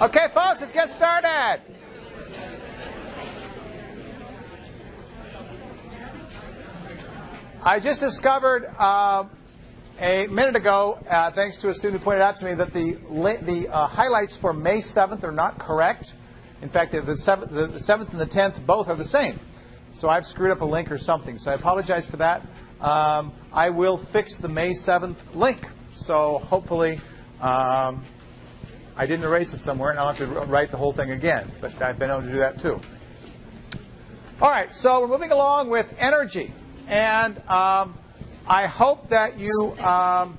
Okay, folks, let's get started. I just discovered uh, a minute ago, uh, thanks to a student who pointed out to me, that the, the uh, highlights for May 7th are not correct. In fact, the 7th, the 7th and the 10th both are the same. So I've screwed up a link or something. So I apologize for that. Um, I will fix the May 7th link. So hopefully um, I didn't erase it somewhere, and I'll have to write the whole thing again. But I've been able to do that too. All right, so we're moving along with energy. And um, I hope that you um,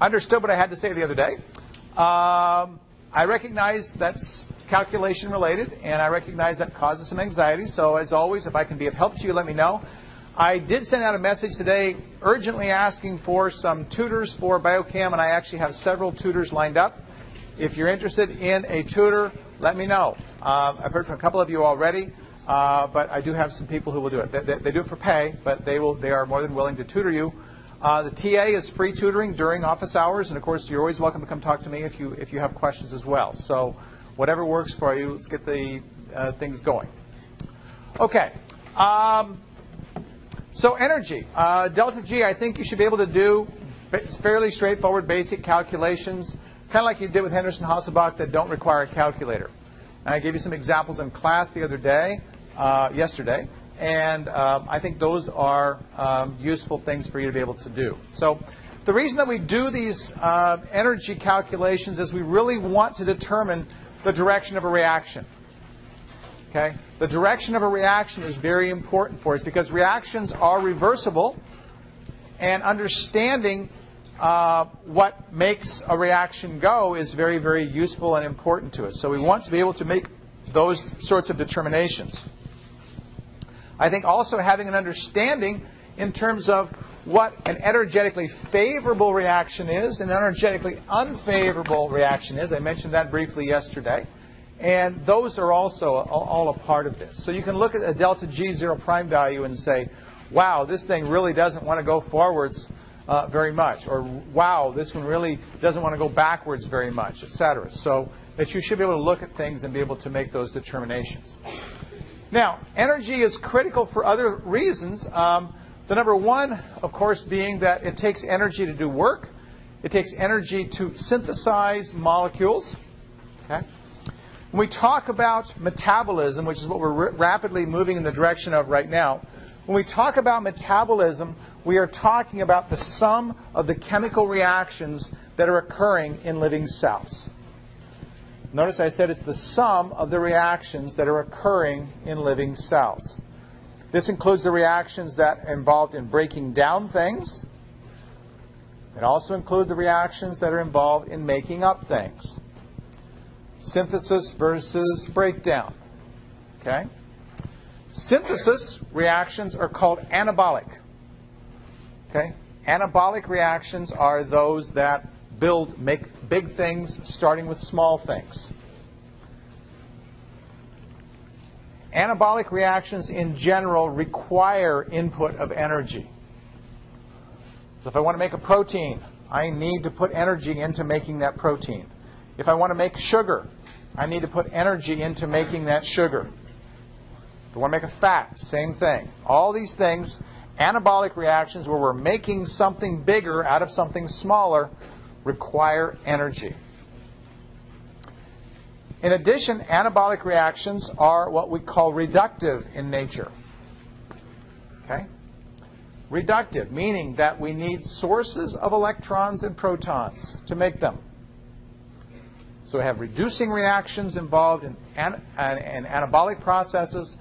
understood what I had to say the other day. Um, I recognize that's calculation related, and I recognize that causes some anxiety. So, as always, if I can be of help to you, let me know. I did send out a message today urgently asking for some tutors for biochem, and I actually have several tutors lined up. If you're interested in a tutor, let me know. Uh, I've heard from a couple of you already, uh, but I do have some people who will do it. They, they, they, do it for pay, but they will. They are more than willing to tutor you. Uh, the TA is free tutoring during office hours, and of course, you're always welcome to come talk to me if you if you have questions as well. So, whatever works for you, let's get the uh, things going. Okay. Um, so energy, uh, delta G, I think you should be able to do fairly straightforward basic calculations kind of like you did with Henderson Hasselbalch that don't require a calculator. And I gave you some examples in class the other day, uh, yesterday, and um, I think those are um, useful things for you to be able to do. So the reason that we do these uh, energy calculations is we really want to determine the direction of a reaction. Okay? The direction of a reaction is very important for us because reactions are reversible, and understanding uh, what makes a reaction go is very, very useful and important to us. So we want to be able to make those sorts of determinations. I think also having an understanding in terms of what an energetically favorable reaction is and an energetically unfavorable reaction is. I mentioned that briefly yesterday. And those are also all a part of this. So you can look at a delta G zero prime value and say, wow, this thing really doesn't want to go forwards uh, very much, or wow, this one really doesn't want to go backwards very much, etc. So that you should be able to look at things and be able to make those determinations. Now, energy is critical for other reasons. Um, the number one, of course, being that it takes energy to do work. It takes energy to synthesize molecules. Okay? When we talk about metabolism, which is what we're rapidly moving in the direction of right now, when we talk about metabolism, we are talking about the sum of the chemical reactions that are occurring in living cells. Notice I said it's the sum of the reactions that are occurring in living cells. This includes the reactions that are involved in breaking down things. It also includes the reactions that are involved in making up things. Synthesis versus breakdown. Okay? Synthesis reactions are called anabolic. Okay? Anabolic reactions are those that build, make big things starting with small things. Anabolic reactions in general require input of energy. So if I want to make a protein, I need to put energy into making that protein. If I want to make sugar, I need to put energy into making that sugar. If I want to make a fat, same thing. All these things Anabolic reactions, where we're making something bigger out of something smaller, require energy. In addition, anabolic reactions are what we call reductive in nature. Okay? Reductive, meaning that we need sources of electrons and protons to make them. So we have reducing reactions involved in, an, in anabolic processes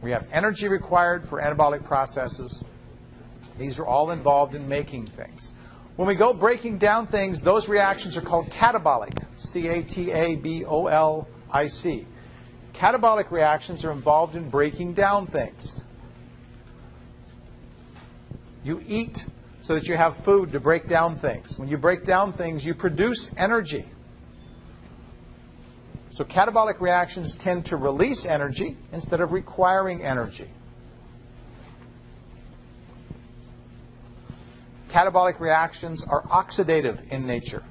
we have energy required for anabolic processes. These are all involved in making things. When we go breaking down things, those reactions are called catabolic. C A T A B O L I C. Catabolic reactions are involved in breaking down things. You eat so that you have food to break down things. When you break down things, you produce energy. So catabolic reactions tend to release energy instead of requiring energy. Catabolic reactions are oxidative in nature,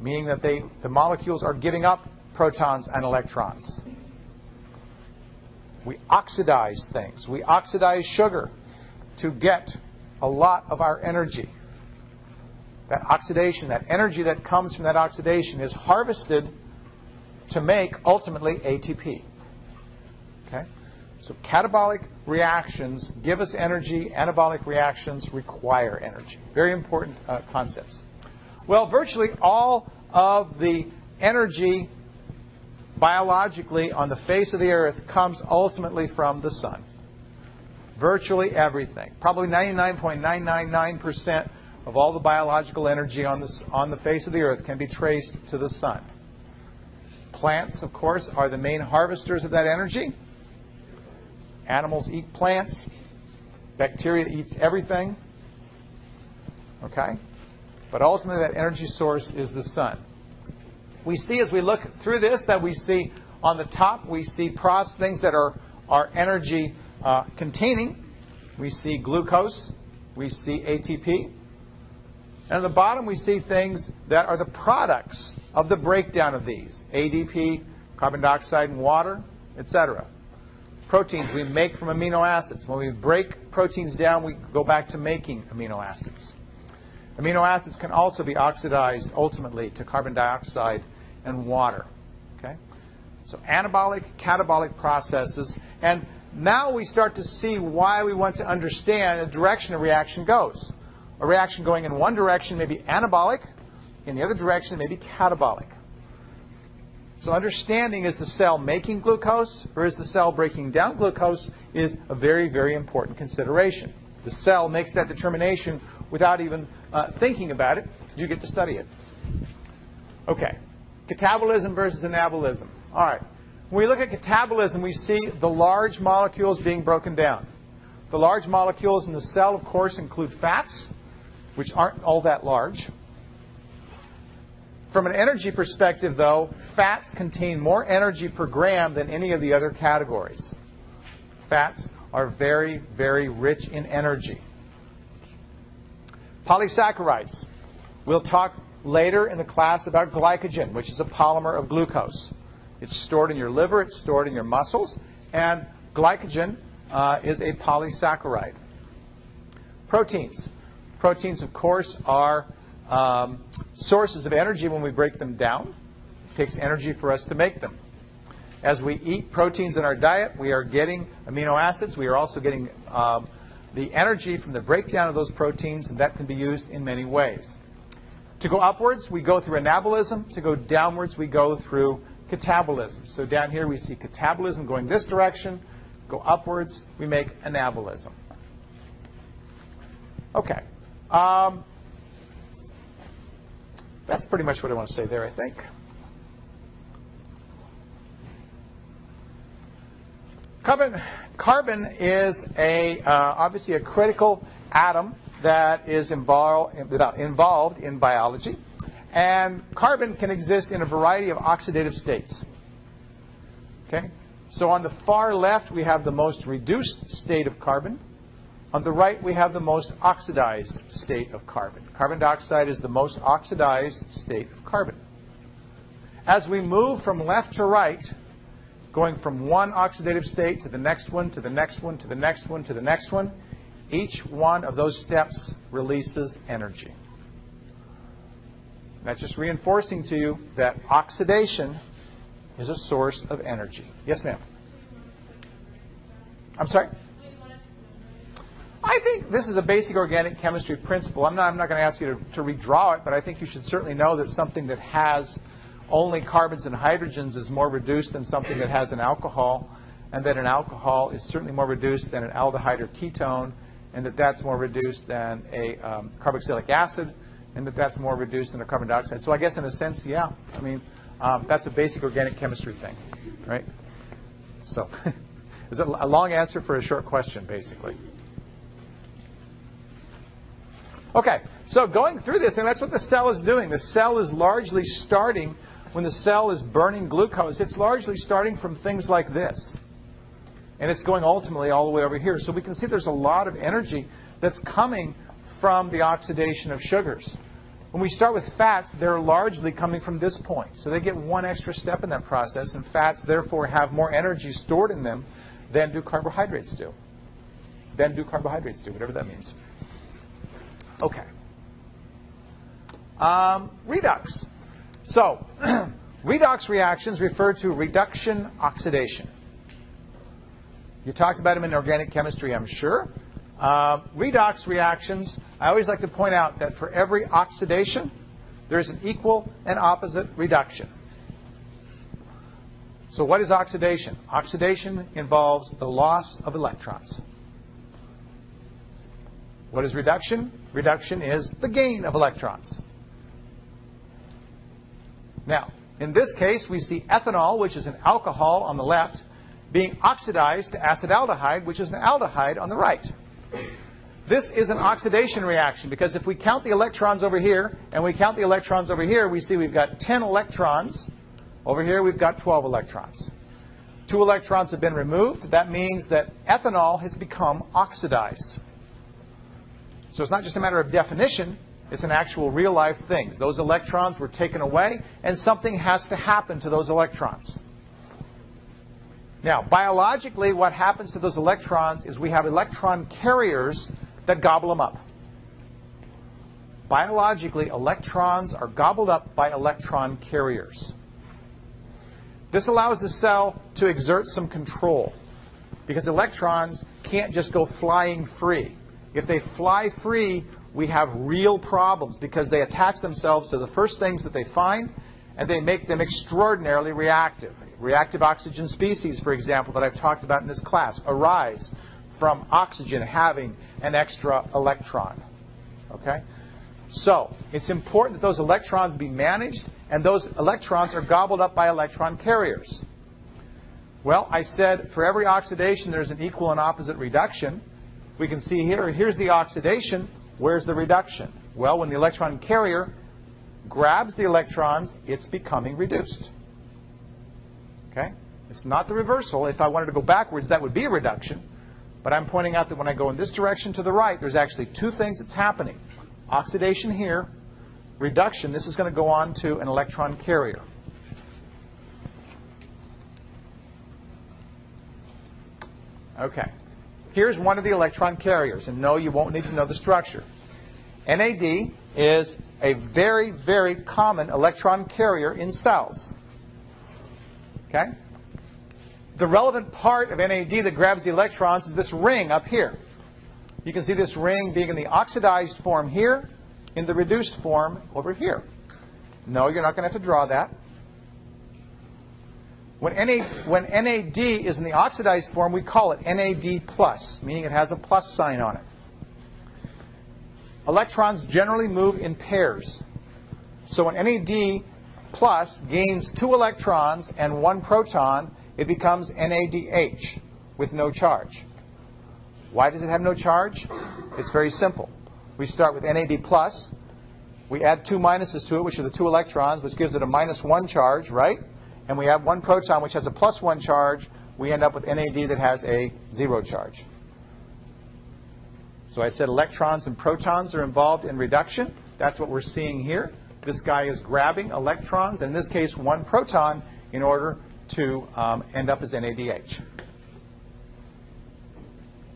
meaning that they, the molecules are giving up protons and electrons. We oxidize things. We oxidize sugar to get a lot of our energy. That oxidation, that energy that comes from that oxidation is harvested to make ultimately ATP. Okay? So catabolic reactions give us energy, anabolic reactions require energy. Very important uh, concepts. Well, virtually all of the energy biologically on the face of the earth comes ultimately from the sun. Virtually everything. Probably 99.999% of all the biological energy on the, on the face of the earth can be traced to the sun. Plants, of course, are the main harvesters of that energy. Animals eat plants. Bacteria eats everything. Okay? But ultimately, that energy source is the sun. We see as we look through this that we see on the top, we see pros things that are, are energy uh, containing. We see glucose. We see ATP. And at the bottom, we see things that are the products of the breakdown of these ADP, carbon dioxide and water, etc. Proteins we make from amino acids. When we break proteins down, we go back to making amino acids. Amino acids can also be oxidized ultimately to carbon dioxide and water. Okay? So anabolic, catabolic processes. And now we start to see why we want to understand the direction a reaction goes. A reaction going in one direction may be anabolic, in the other direction may be catabolic. So understanding is the cell making glucose or is the cell breaking down glucose is a very, very important consideration. The cell makes that determination without even uh, thinking about it. You get to study it. Okay. Catabolism versus anabolism. All right. When we look at catabolism, we see the large molecules being broken down. The large molecules in the cell, of course, include fats, which aren't all that large. From an energy perspective, though, fats contain more energy per gram than any of the other categories. Fats are very, very rich in energy. Polysaccharides. We'll talk later in the class about glycogen, which is a polymer of glucose. It's stored in your liver, it's stored in your muscles, and glycogen uh, is a polysaccharide. Proteins. Proteins, of course, are um, sources of energy when we break them down. It takes energy for us to make them. As we eat proteins in our diet, we are getting amino acids. We are also getting um, the energy from the breakdown of those proteins, and that can be used in many ways. To go upwards, we go through anabolism. To go downwards, we go through catabolism. So down here, we see catabolism going this direction. Go upwards, we make anabolism. Okay. Um, that's pretty much what I want to say there, I think. Carbon, carbon is a, uh, obviously a critical atom that is involved, involved in biology. And carbon can exist in a variety of oxidative states. Okay? So on the far left, we have the most reduced state of carbon. On the right, we have the most oxidized state of carbon. Carbon dioxide is the most oxidized state of carbon. As we move from left to right, going from one oxidative state to the next one, to the next one, to the next one, to the next one, each one of those steps releases energy. That's just reinforcing to you that oxidation is a source of energy. Yes, ma'am. I'm sorry? I think this is a basic organic chemistry principle. I'm not, I'm not going to ask you to, to redraw it, but I think you should certainly know that something that has only carbons and hydrogens is more reduced than something that has an alcohol, and that an alcohol is certainly more reduced than an aldehyde or ketone, and that that's more reduced than a um, carboxylic acid, and that that's more reduced than a carbon dioxide. So I guess in a sense, yeah, I mean, um, that's a basic organic chemistry thing, right? So it's a long answer for a short question, basically. Okay, so going through this, and that's what the cell is doing. The cell is largely starting when the cell is burning glucose, it's largely starting from things like this. And it's going ultimately all the way over here. So we can see there's a lot of energy that's coming from the oxidation of sugars. When we start with fats, they're largely coming from this point. So they get one extra step in that process, and fats therefore have more energy stored in them than do carbohydrates do. Than do carbohydrates do, whatever that means. Okay. Um, redox. So, redox reactions refer to reduction oxidation. You talked about them in organic chemistry, I'm sure. Uh, redox reactions, I always like to point out that for every oxidation, there is an equal and opposite reduction. So what is oxidation? Oxidation involves the loss of electrons. What is reduction? Reduction is the gain of electrons. Now, in this case, we see ethanol, which is an alcohol on the left, being oxidized to acetaldehyde, which is an aldehyde on the right. This is an oxidation reaction because if we count the electrons over here and we count the electrons over here, we see we've got 10 electrons. Over here, we've got 12 electrons. Two electrons have been removed. That means that ethanol has become oxidized. So it's not just a matter of definition, it's an actual real life thing. Those electrons were taken away, and something has to happen to those electrons. Now, biologically, what happens to those electrons is we have electron carriers that gobble them up. Biologically, electrons are gobbled up by electron carriers. This allows the cell to exert some control because electrons can't just go flying free. If they fly free, we have real problems because they attach themselves to the first things that they find and they make them extraordinarily reactive. Reactive oxygen species, for example, that I've talked about in this class, arise from oxygen having an extra electron. Okay? So, it's important that those electrons be managed, and those electrons are gobbled up by electron carriers. Well, I said for every oxidation there's an equal and opposite reduction. We can see here, here's the oxidation, where's the reduction? Well, when the electron carrier grabs the electrons, it's becoming reduced. Okay? It's not the reversal. If I wanted to go backwards, that would be a reduction. But I'm pointing out that when I go in this direction to the right, there's actually two things that's happening. Oxidation here, reduction. This is going to go on to an electron carrier. Okay. Here's one of the electron carriers. And no, you won't need to know the structure. NAD is a very, very common electron carrier in cells. Okay? The relevant part of NAD that grabs the electrons is this ring up here. You can see this ring being in the oxidized form here, in the reduced form over here. No, you're not going to have to draw that. When, NA, when NAD is in the oxidized form, we call it NAD+, plus, meaning it has a plus sign on it. Electrons generally move in pairs. So when NAD plus gains two electrons and one proton, it becomes NADH with no charge. Why does it have no charge? It's very simple. We start with NAD plus. We add two minuses to it, which are the two electrons, which gives it a minus one charge, right? And we have one proton, which has a plus one charge. We end up with NAD that has a zero charge. So I said electrons and protons are involved in reduction. That's what we're seeing here. This guy is grabbing electrons, and in this case one proton, in order to um, end up as NADH.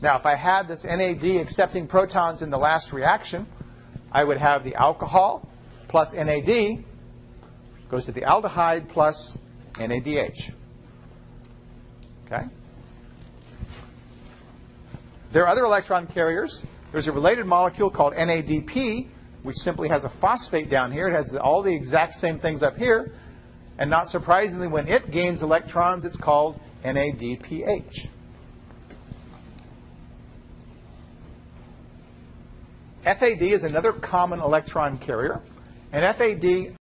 Now, if I had this NAD accepting protons in the last reaction, I would have the alcohol plus NAD goes to the aldehyde plus NADH. Okay? There are other electron carriers. There's a related molecule called NADP, which simply has a phosphate down here. It has all the exact same things up here. And not surprisingly, when it gains electrons, it's called NADPH. FAD is another common electron carrier. And FAD